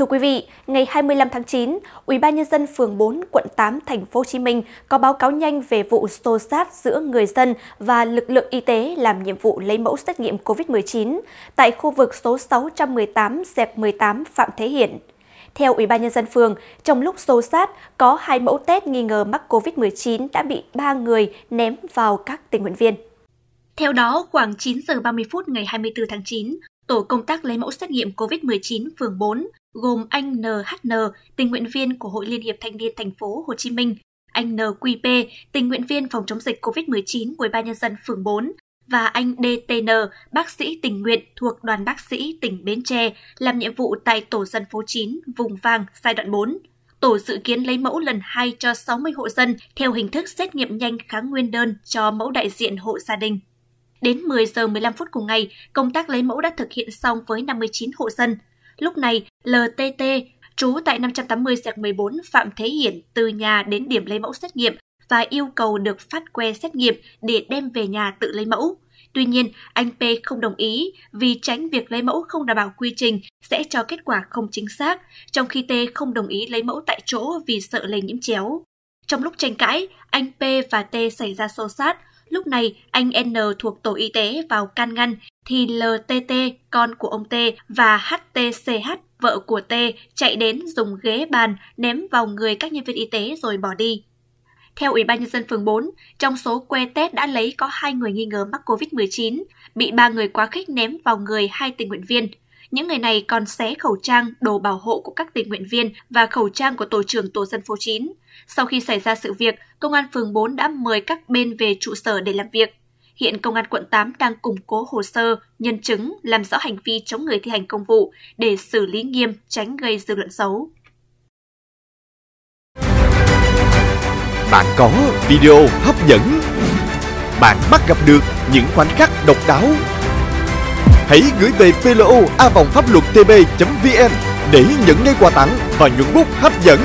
Thưa quý vị, ngày 25 tháng 9, Ủy ban nhân dân phường 4, quận 8, thành phố Hồ Chí Minh có báo cáo nhanh về vụ xô xát giữa người dân và lực lượng y tế làm nhiệm vụ lấy mẫu xét nghiệm COVID-19 tại khu vực số 618 dẹp 18 Phạm Thế Hiển. Theo Ủy ban nhân dân phường, trong lúc xô xát có hai mẫu test nghi ngờ mắc COVID-19 đã bị ba người ném vào các tình nguyện viên. Theo đó, khoảng 9 giờ 30 phút ngày 24 tháng 9, tổ công tác lấy mẫu xét nghiệm COVID-19 phường 4 gồm anh NHN, tình nguyện viên của Hội Liên hiệp Thanh niên thành phố Hồ Chí Minh, anh NQP, tình nguyện viên phòng chống dịch COVID-19 của Ủy ban nhân dân phường 4 và anh DTN, bác sĩ tình nguyện thuộc đoàn bác sĩ tỉnh Bến Tre, làm nhiệm vụ tại tổ dân phố 9, vùng vàng, giai đoạn 4. Tổ dự kiến lấy mẫu lần 2 cho 60 hộ dân theo hình thức xét nghiệm nhanh kháng nguyên đơn cho mẫu đại diện hộ gia đình. Đến 10 giờ 15 phút cùng ngày, công tác lấy mẫu đã thực hiện xong với 59 hộ dân. Lúc này, LTT, trú tại 580 14 Phạm Thế Hiển từ nhà đến điểm lấy mẫu xét nghiệm và yêu cầu được phát que xét nghiệm để đem về nhà tự lấy mẫu. Tuy nhiên, anh P không đồng ý vì tránh việc lấy mẫu không đảm bảo quy trình sẽ cho kết quả không chính xác, trong khi T không đồng ý lấy mẫu tại chỗ vì sợ lây nhiễm chéo. Trong lúc tranh cãi, anh P và T xảy ra xô xát, Lúc này, anh N thuộc tổ y tế vào can ngăn, thì LTT, con của ông T, và HTCH, vợ của T, chạy đến dùng ghế bàn ném vào người các nhân viên y tế rồi bỏ đi. Theo Ủy ban Nhân dân phường 4, trong số que test đã lấy có hai người nghi ngờ mắc COVID-19, bị ba người quá khích ném vào người hai tình nguyện viên. Những người này còn xé khẩu trang, đồ bảo hộ của các tình nguyện viên và khẩu trang của tổ trưởng tổ dân phố 9. Sau khi xảy ra sự việc, Công an phường 4 đã mời các bên về trụ sở để làm việc. Hiện Công an quận 8 đang củng cố hồ sơ, nhân chứng, làm rõ hành vi chống người thi hành công vụ để xử lý nghiêm, tránh gây dư luận xấu. Bạn có video hấp dẫn. Bạn bắt gặp được những khoảnh khắc độc đáo. Hãy gửi về plo a vòng pháp luật tb.vn để nhận ngay quà tặng và nhuận bút hấp dẫn.